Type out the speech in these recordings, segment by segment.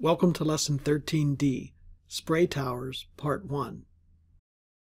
Welcome to Lesson 13D, Spray Towers, Part 1.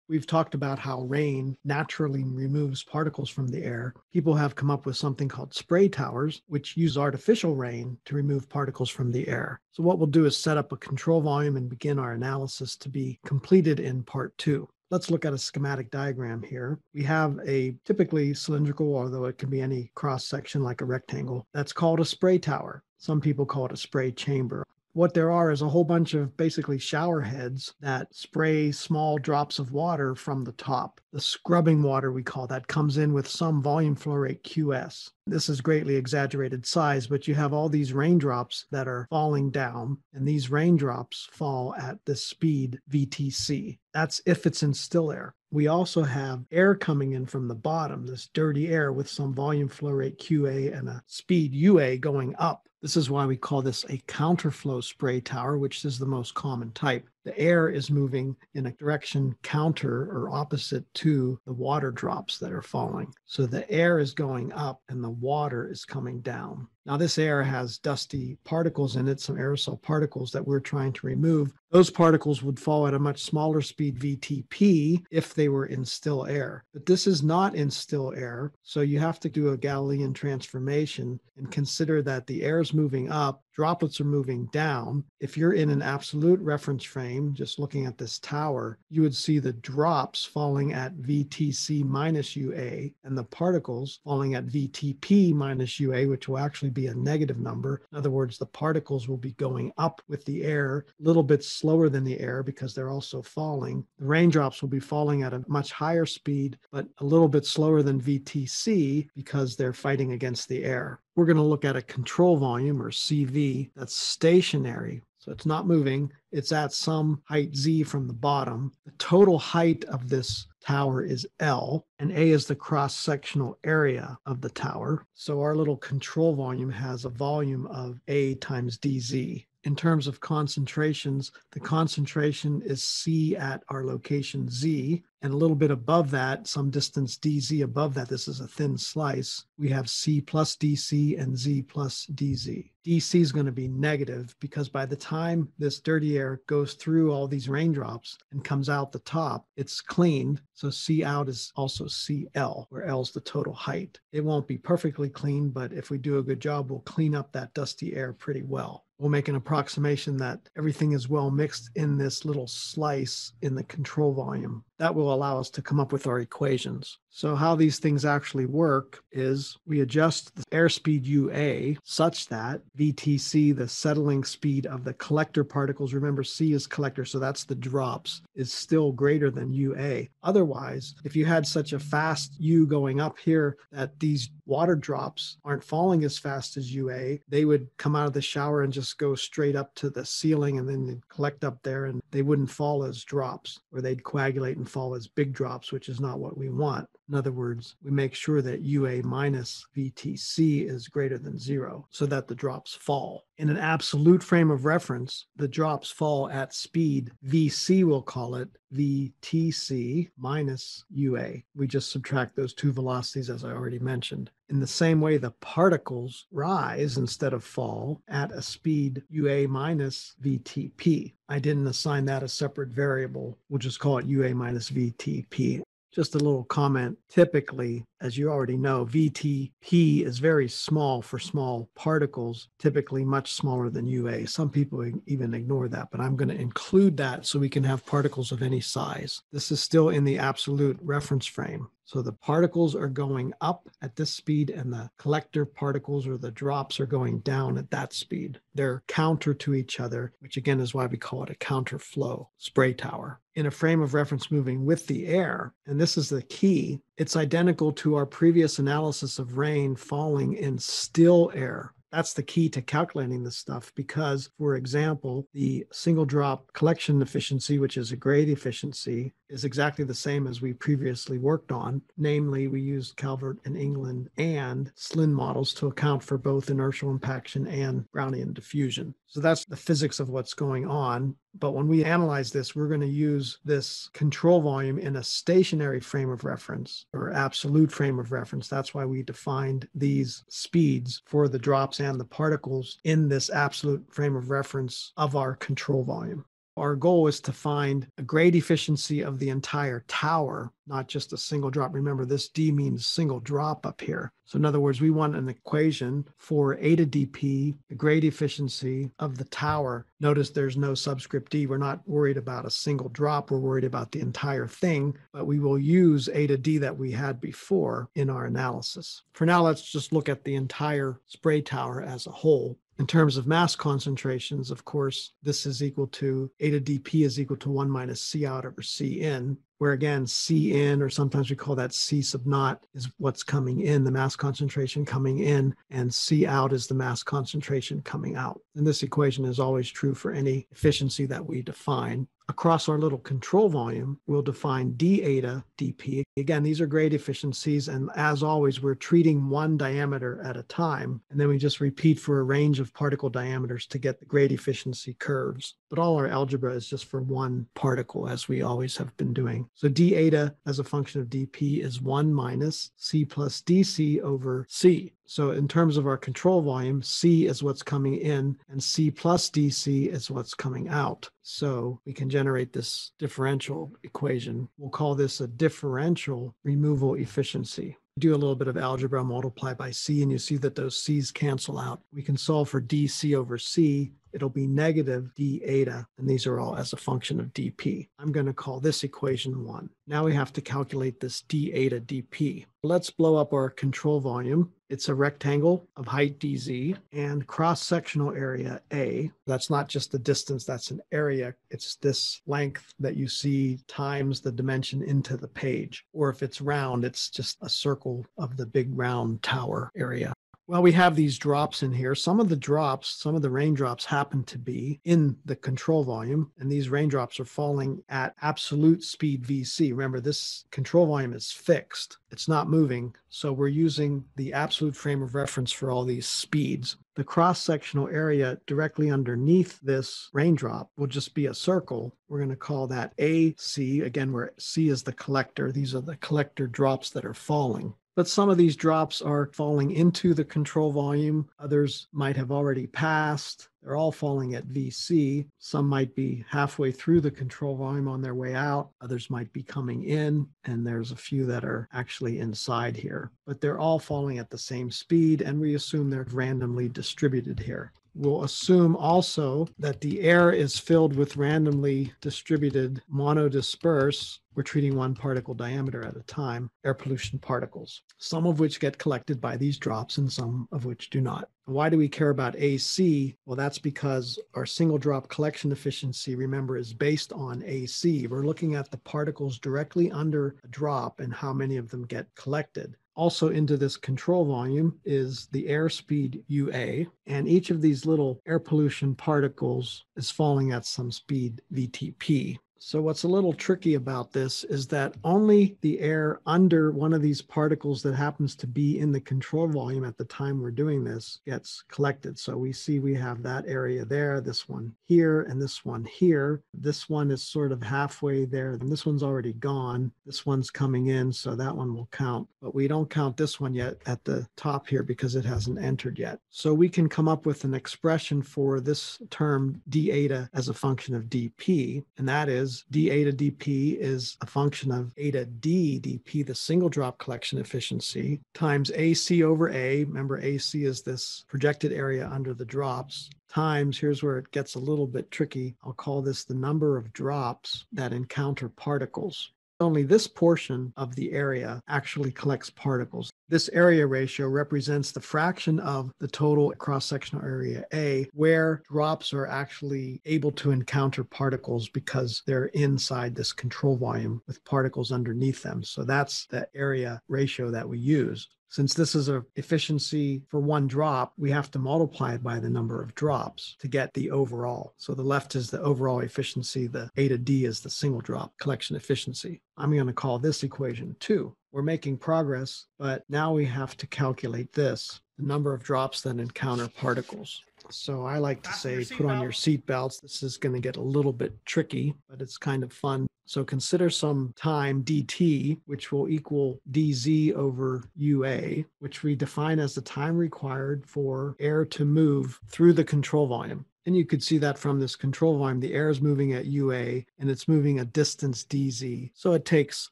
We've talked about how rain naturally removes particles from the air. People have come up with something called spray towers, which use artificial rain to remove particles from the air. So what we'll do is set up a control volume and begin our analysis to be completed in Part 2. Let's look at a schematic diagram here. We have a typically cylindrical, although it can be any cross section like a rectangle, that's called a spray tower. Some people call it a spray chamber. What there are is a whole bunch of basically shower heads that spray small drops of water from the top. The scrubbing water, we call that, comes in with some volume flow rate QS. This is greatly exaggerated size, but you have all these raindrops that are falling down, and these raindrops fall at the speed VTC. That's if it's in still air. We also have air coming in from the bottom, this dirty air with some volume flow rate QA and a speed UA going up. This is why we call this a counterflow spray tower, which is the most common type the air is moving in a direction counter or opposite to the water drops that are falling. So the air is going up and the water is coming down. Now, this air has dusty particles in it, some aerosol particles that we're trying to remove. Those particles would fall at a much smaller speed VTP if they were in still air. But this is not in still air. So you have to do a Galilean transformation and consider that the air is moving up droplets are moving down. If you're in an absolute reference frame, just looking at this tower, you would see the drops falling at VTC minus UA and the particles falling at VTP minus UA, which will actually be a negative number. In other words, the particles will be going up with the air a little bit slower than the air because they're also falling. The raindrops will be falling at a much higher speed, but a little bit slower than VTC because they're fighting against the air we're going to look at a control volume or CV that's stationary. So it's not moving, it's at some height Z from the bottom. The total height of this tower is L, and A is the cross sectional area of the tower. So our little control volume has a volume of A times DZ in terms of concentrations, the concentration is C at our location Z. And a little bit above that, some distance DZ above that, this is a thin slice, we have C plus DC and Z plus DZ. DC is going to be negative because by the time this dirty air goes through all these raindrops and comes out the top, it's cleaned. So C out is also CL, where L is the total height. It won't be perfectly clean, but if we do a good job, we'll clean up that dusty air pretty well we'll make an approximation that everything is well mixed in this little slice in the control volume. That will allow us to come up with our equations. So how these things actually work is we adjust the airspeed UA such that VTC, the settling speed of the collector particles, remember C is collector, so that's the drops, is still greater than UA. Otherwise, if you had such a fast U going up here that these water drops aren't falling as fast as UA, they would come out of the shower and just go straight up to the ceiling and then collect up there and they wouldn't fall as drops or they'd coagulate and fall as big drops, which is not what we want. In other words, we make sure that UA minus VTC is greater than zero so that the drops fall. In an absolute frame of reference, the drops fall at speed VC, we'll call it VTC minus UA. We just subtract those two velocities as I already mentioned. In the same way, the particles rise instead of fall at a speed UA minus VTP. I didn't assign that a separate variable. We'll just call it UA minus VTP. Just a little comment. Typically, as you already know, VTP is very small for small particles, typically much smaller than UA. Some people even ignore that, but I'm going to include that so we can have particles of any size. This is still in the absolute reference frame. So the particles are going up at this speed, and the collector particles or the drops are going down at that speed. They're counter to each other, which again is why we call it a counter flow spray tower. In a frame of reference moving with the air, and this is the key, it's identical to our previous analysis of rain falling in still air. That's the key to calculating this stuff because, for example, the single drop collection efficiency, which is a grade efficiency, is exactly the same as we previously worked on. Namely, we used Calvert and Englund and Slinn models to account for both inertial impaction and Brownian diffusion. So that's the physics of what's going on. But when we analyze this, we're going to use this control volume in a stationary frame of reference or absolute frame of reference. That's why we defined these speeds for the drops and the particles in this absolute frame of reference of our control volume. Our goal is to find a grade efficiency of the entire tower, not just a single drop. Remember, this D means single drop up here. So, in other words, we want an equation for eta dp, the grade efficiency of the tower. Notice there's no subscript D. We're not worried about a single drop. We're worried about the entire thing, but we will use eta D that we had before in our analysis. For now, let's just look at the entire spray tower as a whole. In terms of mass concentrations, of course, this is equal to eta dp is equal to 1 minus C out over C in, where again, C in, or sometimes we call that C sub naught, is what's coming in, the mass concentration coming in, and C out is the mass concentration coming out. And this equation is always true for any efficiency that we define across our little control volume, we'll define d eta dp. Again, these are grade efficiencies. And as always, we're treating one diameter at a time. And then we just repeat for a range of particle diameters to get the grade efficiency curves. But all our algebra is just for one particle, as we always have been doing. So d eta as a function of dp is 1 minus c plus dc over c. So in terms of our control volume, C is what's coming in and C plus DC is what's coming out. So we can generate this differential equation. We'll call this a differential removal efficiency do a little bit of algebra, multiply by c, and you see that those c's cancel out. We can solve for dc over c. It'll be negative d eta, and these are all as a function of dp. I'm going to call this equation 1. Now we have to calculate this d eta dp. Let's blow up our control volume. It's a rectangle of height dz and cross-sectional area a. That's not just the distance, that's an area. It's this length that you see times the dimension into the page. Or if it's round, it's just a circle of the big round tower area. Well, we have these drops in here. Some of the drops, some of the raindrops happen to be in the control volume, and these raindrops are falling at absolute speed VC. Remember, this control volume is fixed, it's not moving. So we're using the absolute frame of reference for all these speeds. The cross sectional area directly underneath this raindrop will just be a circle. We're going to call that AC, again, where C is the collector. These are the collector drops that are falling. But some of these drops are falling into the control volume. Others might have already passed. They're all falling at VC. Some might be halfway through the control volume on their way out. Others might be coming in. And there's a few that are actually inside here. But they're all falling at the same speed. And we assume they're randomly distributed here. We'll assume also that the air is filled with randomly distributed monodisperse we're treating one particle diameter at a time, air pollution particles, some of which get collected by these drops and some of which do not. Why do we care about AC? Well, that's because our single drop collection efficiency, remember, is based on AC. We're looking at the particles directly under a drop and how many of them get collected. Also into this control volume is the airspeed UA, and each of these little air pollution particles is falling at some speed VTP. So, what's a little tricky about this is that only the air under one of these particles that happens to be in the control volume at the time we're doing this gets collected. So, we see we have that area there, this one here, and this one here. This one is sort of halfway there, and this one's already gone. This one's coming in, so that one will count. But we don't count this one yet at the top here because it hasn't entered yet. So, we can come up with an expression for this term d eta as a function of dp, and that is is d eta dp is a function of eta d dp, the single drop collection efficiency, times AC over A. Remember, AC is this projected area under the drops, times, here's where it gets a little bit tricky. I'll call this the number of drops that encounter particles. Only this portion of the area actually collects particles. This area ratio represents the fraction of the total cross-sectional area A where drops are actually able to encounter particles because they're inside this control volume with particles underneath them. So that's the area ratio that we use. Since this is a efficiency for one drop, we have to multiply it by the number of drops to get the overall. So the left is the overall efficiency, the eta D is the single drop collection efficiency. I'm going to call this equation two. We're making progress, but now we have to calculate this, the number of drops that encounter particles. So I like to say, put on your seatbelts. This is going to get a little bit tricky, but it's kind of fun. So consider some time dt, which will equal dz over ua, which we define as the time required for air to move through the control volume. And you could see that from this control volume, the air is moving at UA and it's moving a distance DZ. So it takes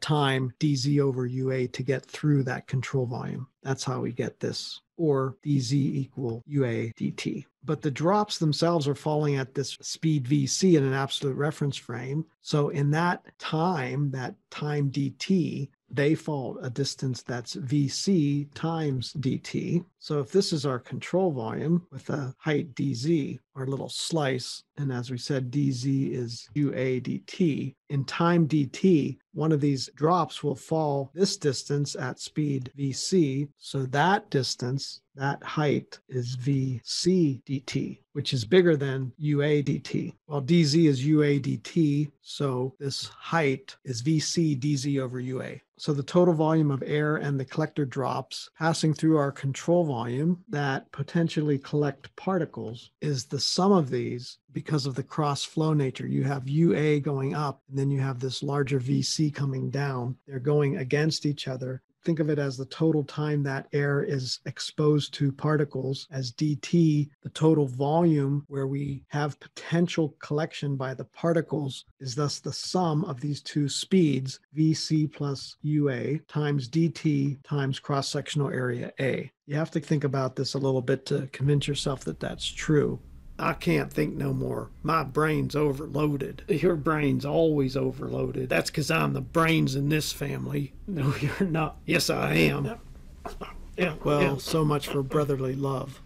time DZ over UA to get through that control volume. That's how we get this, or DZ equal UA dt. But the drops themselves are falling at this speed VC in an absolute reference frame. So in that time, that time dt, they fall a distance that's VC times dt. So if this is our control volume with a height dz, our little slice, and as we said, dz is ua dt, in time dt, one of these drops will fall this distance at speed vc. So that distance, that height is vc dt, which is bigger than ua dt. Well, dz is ua dt, so this height is vc dz over ua. So the total volume of air and the collector drops passing through our control volume that potentially collect particles is the sum of these because of the cross flow nature. You have UA going up and then you have this larger VC coming down. They're going against each other think of it as the total time that air is exposed to particles as dt the total volume where we have potential collection by the particles is thus the sum of these two speeds vc plus ua times dt times cross sectional area a you have to think about this a little bit to convince yourself that that's true I can't think no more. My brain's overloaded. Your brain's always overloaded. That's because I'm the brains in this family. No, you're not. Yes, I am. Yeah. Well, yeah. so much for brotherly love.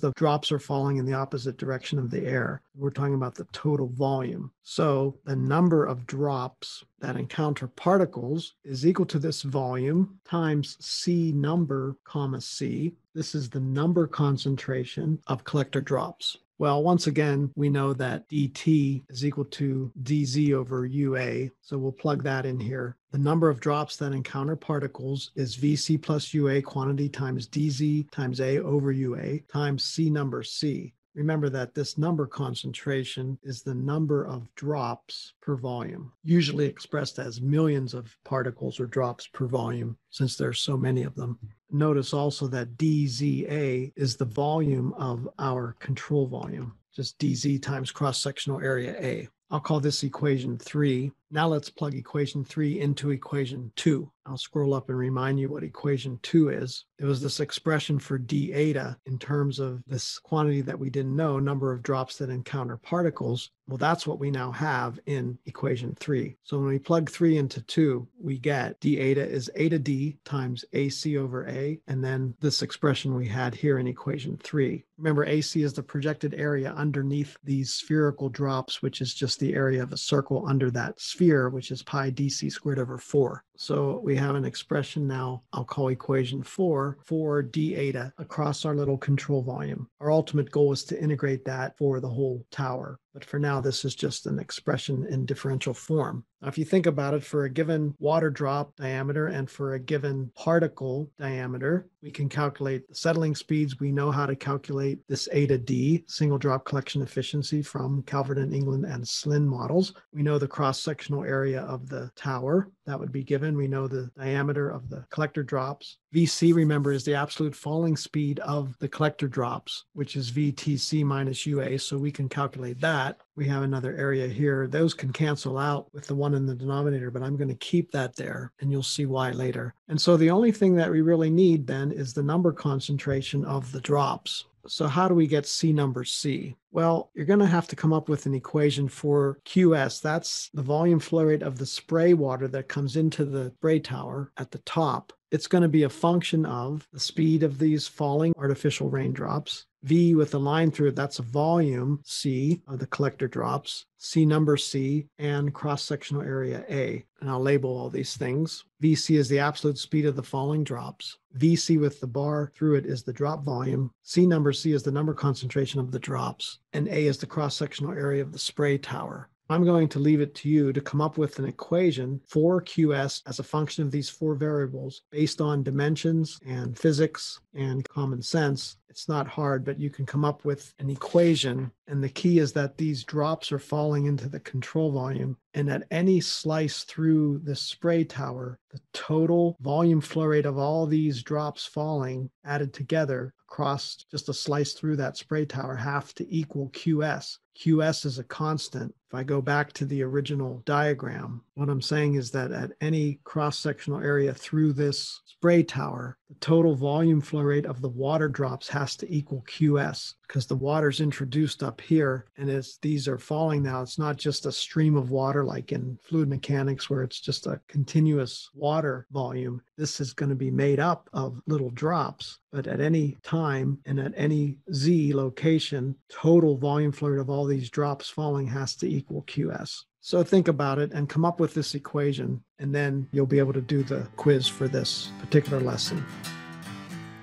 The drops are falling in the opposite direction of the air. We're talking about the total volume. So the number of drops that encounter particles is equal to this volume times C number, comma C. This is the number concentration of collector drops. Well, once again, we know that dt is equal to dz over ua. So we'll plug that in here. The number of drops that encounter particles is vc plus ua quantity times dz times a over ua times c number c. Remember that this number concentration is the number of drops per volume, usually expressed as millions of particles or drops per volume, since there's so many of them. Notice also that dZA is the volume of our control volume, just dZ times cross-sectional area A. I'll call this equation three. Now let's plug equation three into equation two. I'll scroll up and remind you what equation two is. It was this expression for d eta in terms of this quantity that we didn't know, number of drops that encounter particles. Well, that's what we now have in equation three. So when we plug three into two, we get d eta is eta d times AC over A, and then this expression we had here in equation three. Remember, AC is the projected area underneath these spherical drops, which is just the area of a circle under that sphere, which is pi dc squared over 4. So we have an expression now I'll call equation 4 for d eta across our little control volume. Our ultimate goal is to integrate that for the whole tower. But for now, this is just an expression in differential form. Now, if you think about it, for a given water drop diameter and for a given particle diameter, we can calculate the settling speeds. We know how to calculate this eta D, single drop collection efficiency from Calvert and Englund and Slinn models. We know the cross-sectional area of the tower that would be given. We know the diameter of the collector drops. VC, remember, is the absolute falling speed of the collector drops, which is VTC minus UA. So we can calculate that. We have another area here. Those can cancel out with the one in the denominator, but I'm going to keep that there and you'll see why later. And so the only thing that we really need then is the number concentration of the drops. So how do we get C number C? Well, you're going to have to come up with an equation for QS. That's the volume flow rate of the spray water that comes into the spray tower at the top. It's going to be a function of the speed of these falling artificial raindrops. V with a line through it, that's a volume C of the collector drops, C number C, and cross sectional area A. And I'll label all these things. VC is the absolute speed of the falling drops. VC with the bar through it is the drop volume. C number C is the number concentration of the drops. And A is the cross sectional area of the spray tower. I'm going to leave it to you to come up with an equation for QS as a function of these four variables based on dimensions and physics and common sense. It's not hard, but you can come up with an equation. And the key is that these drops are falling into the control volume. And at any slice through the spray tower, the total volume flow rate of all these drops falling added together across just a slice through that spray tower have to equal QS. QS is a constant. If I go back to the original diagram, what I'm saying is that at any cross sectional area through this spray tower, the total volume flow rate of the water drops has to equal QS because the water's introduced up here. And as these are falling now, it's not just a stream of water like in fluid mechanics where it's just a continuous water volume. This is going to be made up of little drops. But at any time and at any Z location, total volume flow of all these drops falling has to equal QS. So think about it and come up with this equation, and then you'll be able to do the quiz for this particular lesson.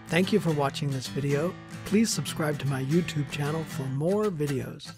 Thank you for watching this video. Please subscribe to my YouTube channel for more videos.